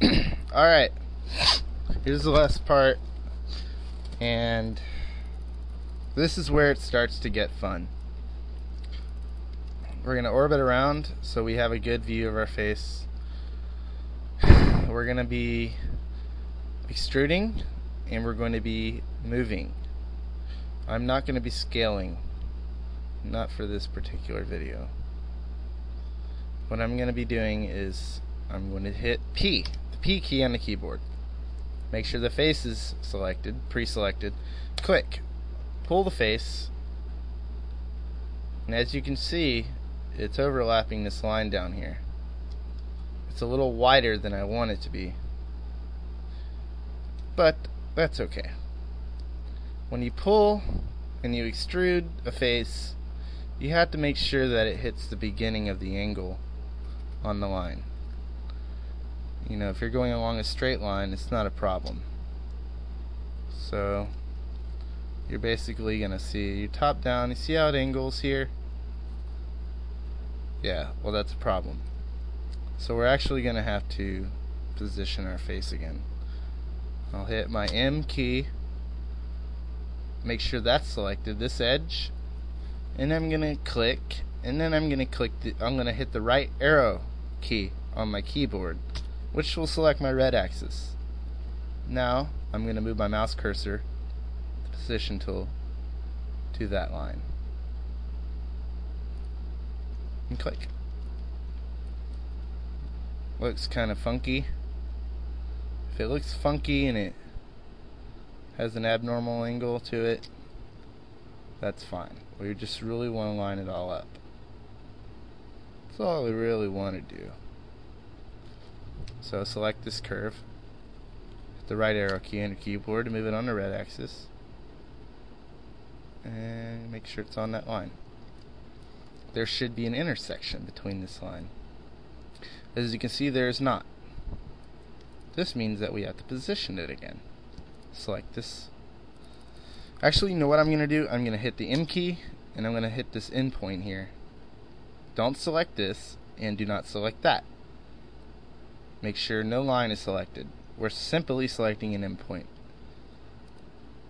Alright. Here's the last part. And this is where it starts to get fun. We're going to orbit around so we have a good view of our face. We're going to be extruding and we're going to be moving. I'm not going to be scaling. Not for this particular video. What I'm going to be doing is I'm going to hit P, P key on the keyboard. Make sure the face is selected, pre-selected. Click. Pull the face. And as you can see, it's overlapping this line down here. It's a little wider than I want it to be. But that's okay. When you pull and you extrude a face, you have to make sure that it hits the beginning of the angle on the line. You know, if you're going along a straight line, it's not a problem. So, you're basically going to see you top down, you see how it angles here? Yeah, well that's a problem. So we're actually going to have to position our face again. I'll hit my M key, make sure that's selected, this edge, and I'm going to click, and then I'm going to click, the, I'm going to hit the right arrow key on my keyboard, which will select my red axis. Now, I'm going to move my mouse cursor, the position tool, to that line. And click. Looks kind of funky. If it looks funky and it has an abnormal angle to it, that's fine. We just really want to line it all up. That's all we really want to do. So select this curve, hit the right arrow key on your keyboard to move it on the red axis, and make sure it's on that line. There should be an intersection between this line. As you can see, there is not. This means that we have to position it again. Select this. Actually, you know what I'm going to do? I'm going to hit the M key, and I'm going to hit this endpoint here. Don't select this, and do not select that. Make sure no line is selected. We're simply selecting an endpoint.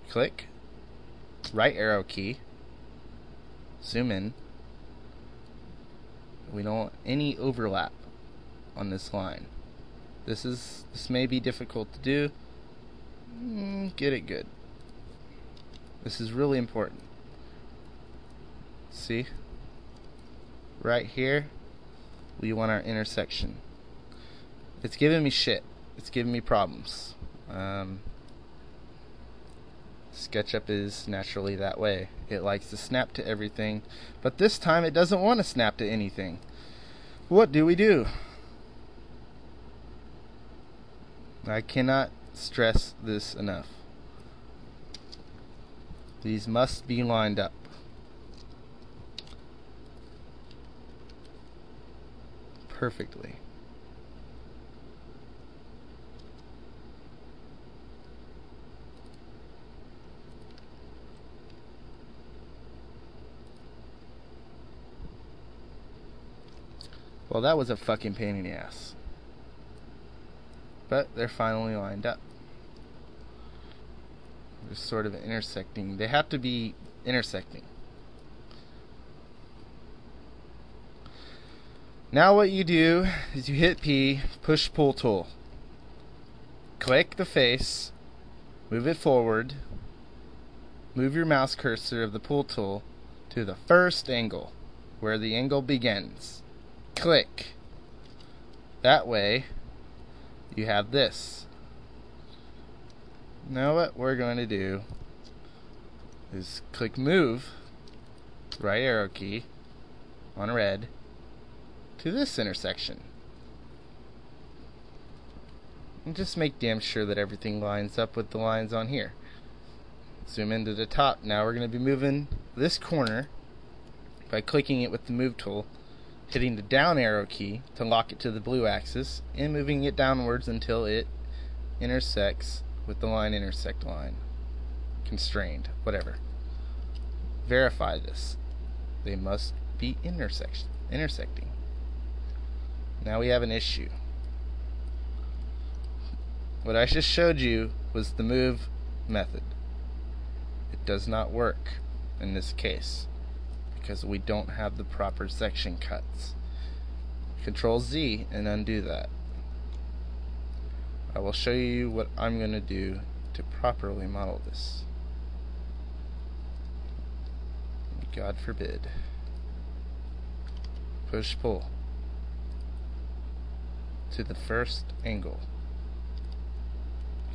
Click, right arrow key, zoom in. We don't want any overlap on this line. This is this may be difficult to do. Mm, get it good. This is really important. See? Right here, we want our intersection. It's giving me shit. It's giving me problems. Um, SketchUp is naturally that way. It likes to snap to everything, but this time it doesn't want to snap to anything. What do we do? I cannot stress this enough. These must be lined up. Perfectly. Well, that was a fucking pain in the ass. But they're finally lined up. They're sort of intersecting. They have to be intersecting. Now what you do is you hit P, push pull tool. Click the face, move it forward, move your mouse cursor of the pull tool to the first angle, where the angle begins click. That way, you have this. Now what we're going to do is click move, right arrow key, on red, to this intersection. And just make damn sure that everything lines up with the lines on here. Zoom into the top. Now we're going to be moving this corner by clicking it with the move tool hitting the down arrow key to lock it to the blue axis and moving it downwards until it intersects with the line intersect line. Constrained whatever. Verify this. They must be intersection intersecting. Now we have an issue. What I just showed you was the move method. It does not work in this case because we don't have the proper section cuts. Control Z and undo that. I will show you what I'm going to do to properly model this. God forbid. Push pull to the first angle.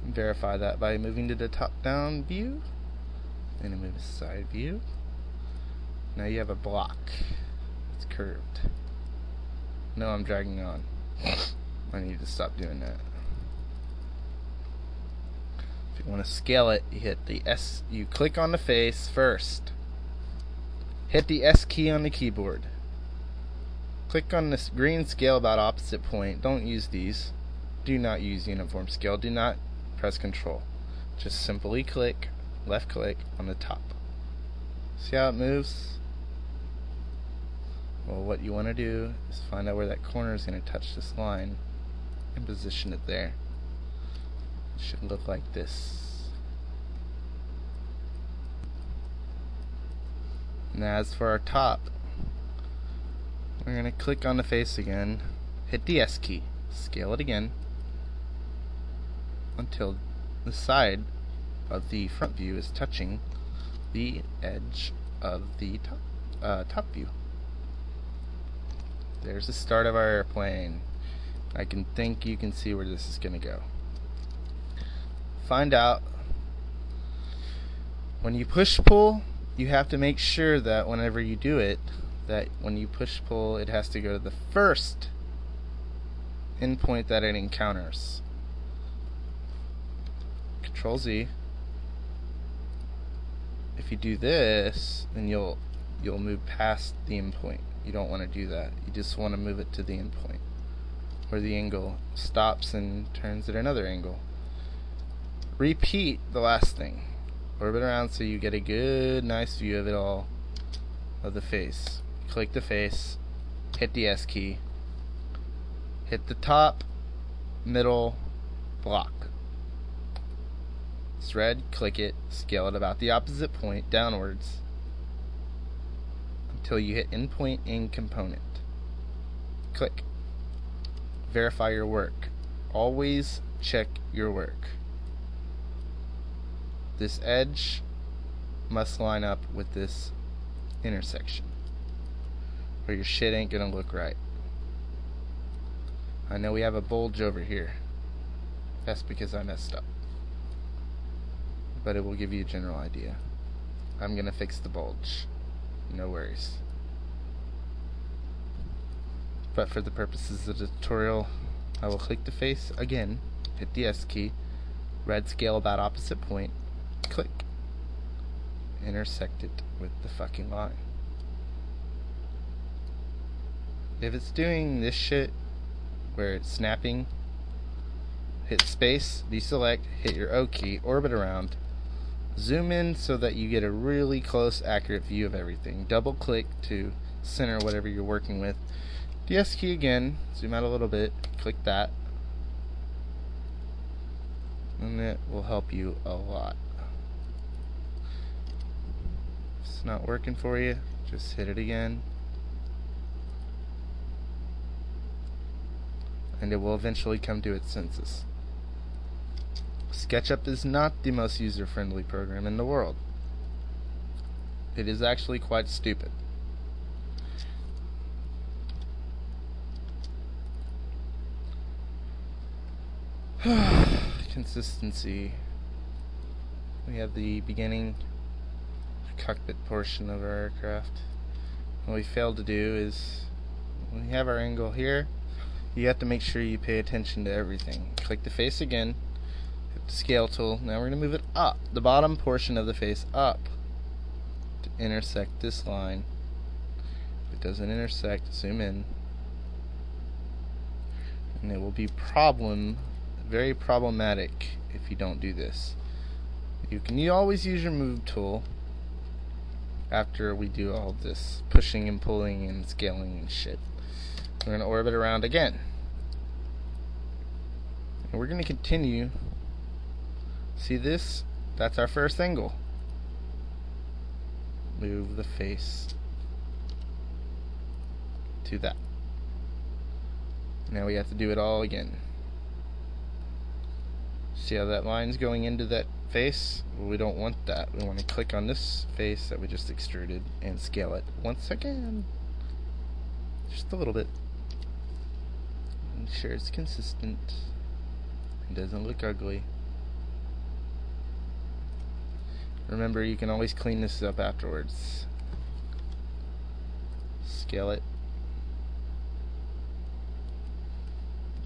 verify that by moving to the top down view. Then move to side view. Now you have a block. It's curved. No, I'm dragging on. I need to stop doing that. If you want to scale it, you hit the S. You click on the face first. Hit the S key on the keyboard. Click on this green scale about opposite point. Don't use these. Do not use uniform scale. Do not press control. Just simply click, left click on the top. See how it moves? Well, what you want to do is find out where that corner is going to touch this line and position it there. It should look like this. Now, as for our top, we're going to click on the face again, hit the S key, scale it again until the side of the front view is touching the edge of the top, uh, top view. There's the start of our airplane. I can think you can see where this is going to go. Find out when you push pull, you have to make sure that whenever you do it, that when you push pull, it has to go to the first endpoint that it encounters. Control Z. If you do this, then you'll you'll move past the endpoint. You don't want to do that. You just want to move it to the endpoint where the angle stops and turns at another angle. Repeat the last thing. Orbit around so you get a good, nice view of it all, of the face click the face, hit the S key, hit the top, middle, block. Thread, click it, scale it about the opposite point downwards until you hit endpoint in component. Click. Verify your work. Always check your work. This edge must line up with this intersection or your shit ain't gonna look right. I know we have a bulge over here. That's because I messed up. But it will give you a general idea. I'm gonna fix the bulge. No worries. But for the purposes of the tutorial, I will click the face again, hit the S key, red scale about opposite point, click, intersect it with the fucking line. if it's doing this shit where it's snapping, hit space, deselect, hit your O key, orbit around, zoom in so that you get a really close, accurate view of everything. Double click to center whatever you're working with. DS key again, zoom out a little bit, click that, and it will help you a lot. If it's not working for you, just hit it again. and it will eventually come to its senses. SketchUp is not the most user-friendly program in the world. It is actually quite stupid. Consistency. We have the beginning cockpit portion of our aircraft. What we failed to do is we have our angle here you have to make sure you pay attention to everything. Click the face again, scale tool. Now we're going to move it up, the bottom portion of the face up to intersect this line. If it doesn't intersect, zoom in. And it will be problem, very problematic if you don't do this. You can you always use your move tool after we do all this pushing and pulling and scaling and shit. We're going to orbit around again. And we're going to continue. See this? That's our first angle. Move the face to that. Now we have to do it all again. See how that line's going into that face? Well, we don't want that. We want to click on this face that we just extruded and scale it once again. Just a little bit. Ensure it's consistent. It doesn't look ugly. Remember, you can always clean this up afterwards. Scale it.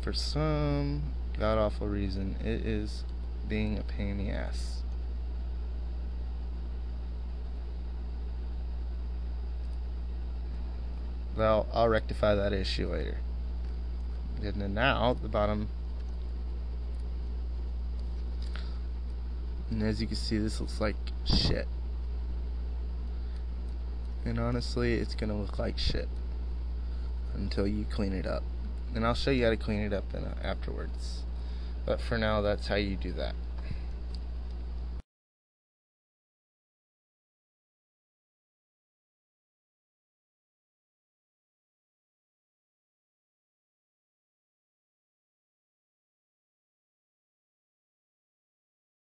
For some god awful reason, it is being a pain in the ass. Well, I'll rectify that issue later. And then now, the bottom. And as you can see, this looks like shit. And honestly, it's gonna look like shit until you clean it up. And I'll show you how to clean it up in, uh, afterwards. But for now, that's how you do that.